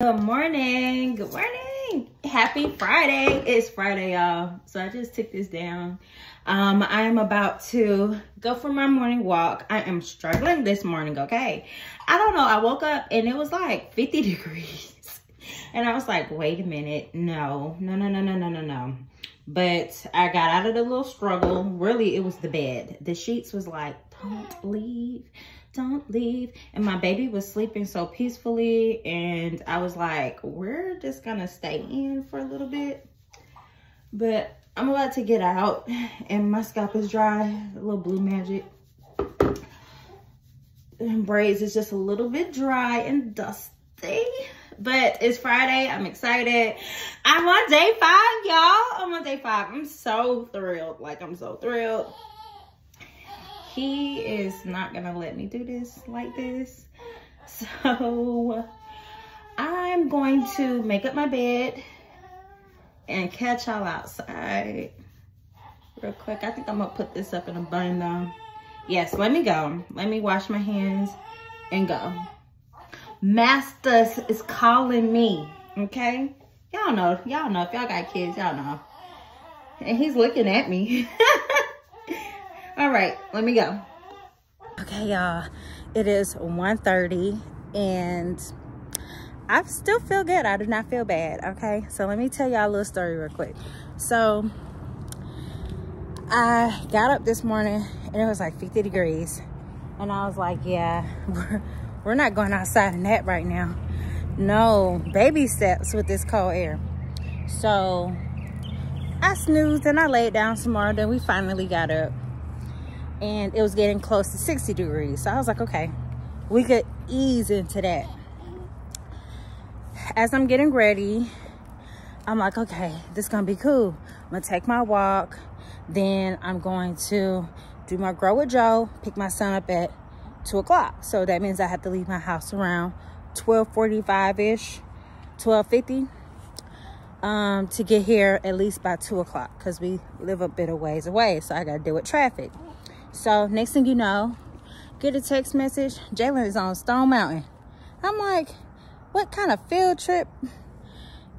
Good morning. Good morning. Happy Friday. It's Friday, y'all. So I just took this down. Um, I am about to go for my morning walk. I am struggling this morning, okay? I don't know. I woke up and it was like 50 degrees. And I was like, wait a minute. No, no, no, no, no, no, no, no. But I got out of the little struggle. Really, it was the bed. The sheets was like, don't leave don't leave. And my baby was sleeping so peacefully. And I was like, we're just going to stay in for a little bit. But I'm about to get out and my scalp is dry. A little blue magic. And braids is just a little bit dry and dusty. But it's Friday. I'm excited. I'm on day five, y'all. I'm on day five. I'm so thrilled. Like, I'm so thrilled he is not gonna let me do this like this. So I'm going to make up my bed and catch y'all outside real quick. I think I'm gonna put this up in a bun though. Yes, let me go. Let me wash my hands and go. Masters is calling me, okay? Y'all know, y'all know, if y'all got kids, y'all know. And he's looking at me. All right, let me go. Okay, y'all. It is 1.30 and I still feel good. I do not feel bad, okay? So let me tell y'all a little story real quick. So I got up this morning and it was like 50 degrees. And I was like, yeah, we're, we're not going outside in that right now. No, baby steps with this cold air. So I snoozed and I laid down some more. Then we finally got up and it was getting close to 60 degrees. So I was like, okay, we could ease into that. As I'm getting ready, I'm like, okay, this is gonna be cool. I'm gonna take my walk. Then I'm going to do my grow with Jo, pick my son up at two o'clock. So that means I have to leave my house around 1245-ish, 1250 um, to get here at least by two o'clock because we live a bit of ways away. So I gotta deal with traffic. So next thing you know, get a text message, Jalen is on Stone Mountain. I'm like, what kind of field trip?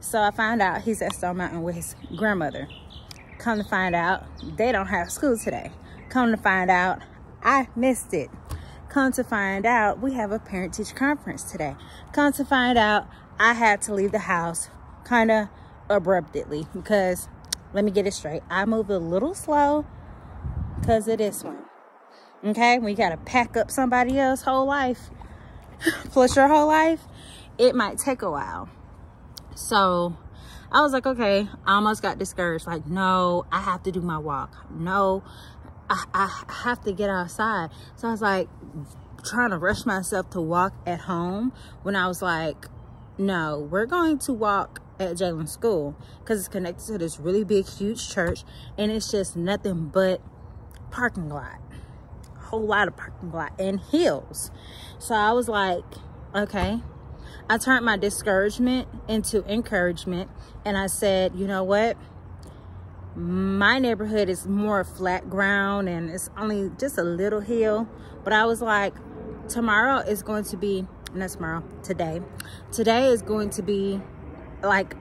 So I find out he's at Stone Mountain with his grandmother. Come to find out, they don't have school today. Come to find out, I missed it. Come to find out, we have a parent-teacher conference today. Come to find out, I had to leave the house kind of abruptly because, let me get it straight, I moved a little slow because of this one. Okay, when you got to pack up somebody else's whole life, plus your whole life, it might take a while. So I was like, okay, I almost got discouraged. Like, no, I have to do my walk. No, I, I have to get outside. So I was like, trying to rush myself to walk at home when I was like, no, we're going to walk at Jalen's school because it's connected to this really big, huge church and it's just nothing but parking lot. A whole lot of parking lot and hills. So i was like okay. I turned my discouragement into encouragement and i said you know what? My neighborhood is more flat ground and it's only just a little hill. But i was like tomorrow is going to be not tomorrow today. Today is going to be like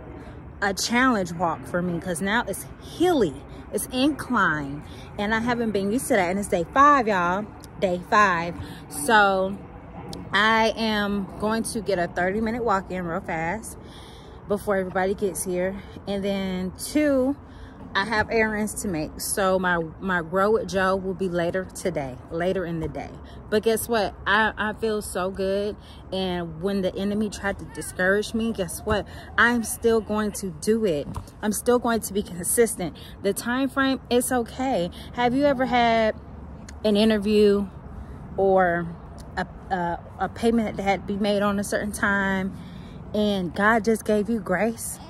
a challenge walk for me because now it's hilly it's incline. And I haven't been used to that and it's day five y'all. Day five. So I am going to get a 30 minute walk in real fast before everybody gets here. And then two I have errands to make. So my, my grow with Jo will be later today, later in the day. But guess what? I, I feel so good. And when the enemy tried to discourage me, guess what? I'm still going to do it. I'm still going to be consistent. The time frame, it's okay. Have you ever had an interview or a, a, a payment that had to be made on a certain time and God just gave you grace?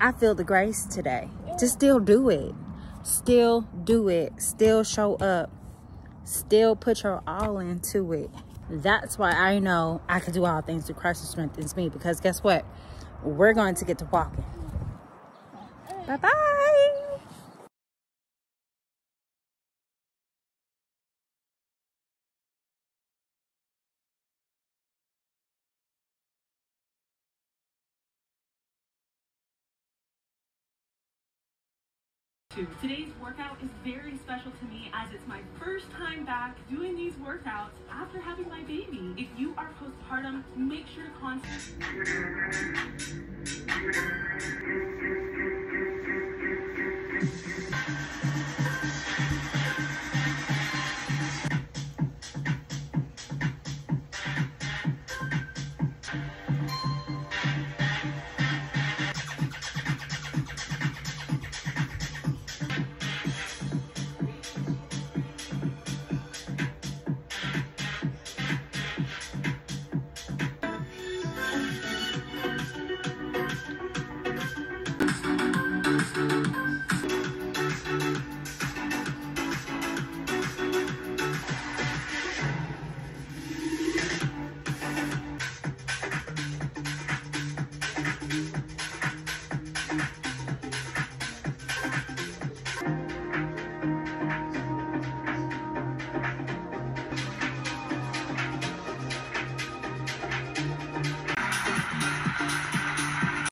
I feel the grace today to still do it. Still do it. Still show up. Still put your all into it. That's why I know I can do all things through Christ who strengthens me. Because guess what? We're going to get to walking. Bye-bye. Today's workout is very special to me as it's my first time back doing these workouts after having my baby. If you are postpartum, make sure to contact.